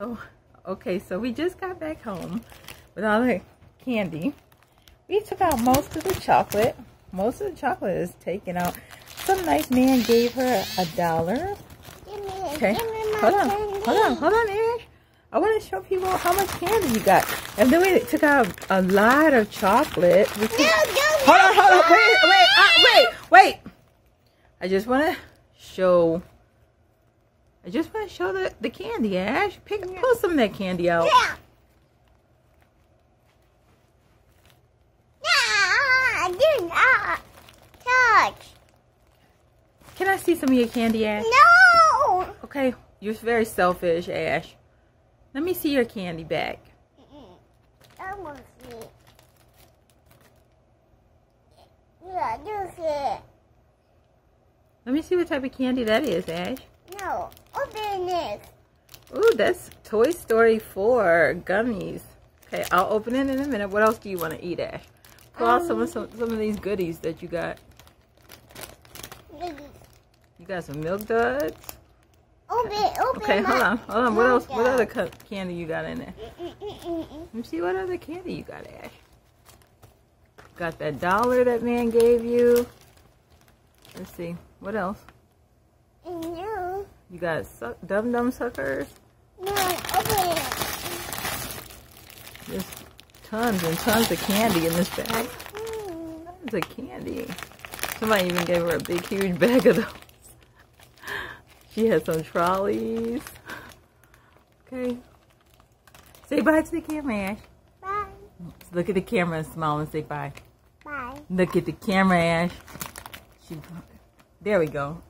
Oh, okay, so we just got back home with all the candy. We took out most of the chocolate. Most of the chocolate is taken out. Some nice man gave her a dollar. Okay, hold on, hold on, hold on, Ash. I want to show people how much candy you got. And then we took out a lot of chocolate. No, don't hold on, hold on, wait, wait, uh, wait, wait. I just want to show I just want to show the, the candy, Ash. Pick, pull some of that candy out. Yeah. Yeah, do not touch. Can I see some of your candy, Ash? No. Okay, you're very selfish, Ash. Let me see your candy back. I want to see. Yeah, do see. Let me see what type of candy that is, Ash. No, open this. Ooh, that's Toy Story 4 gummies. Okay, I'll open it in a minute. What else do you want to eat, Ash? Pull out some of um, some, some of these goodies that you got. You got some milk duds. Open, open. Okay, hold on, hold on. What else? What other candy you got in there? Let me see what other candy you got, Ash. Got that dollar that man gave you. Let's see. What else? You got suck, dum dum suckers. no, open. There's tons and tons of candy in this bag. Mm. Tons of candy. Somebody even gave her a big, huge bag of those. She had some trolleys. Okay. Say bye to the camera, Ash. Bye. Look at the camera and smile and say bye. Bye. Look at the camera, Ash. She, there we go.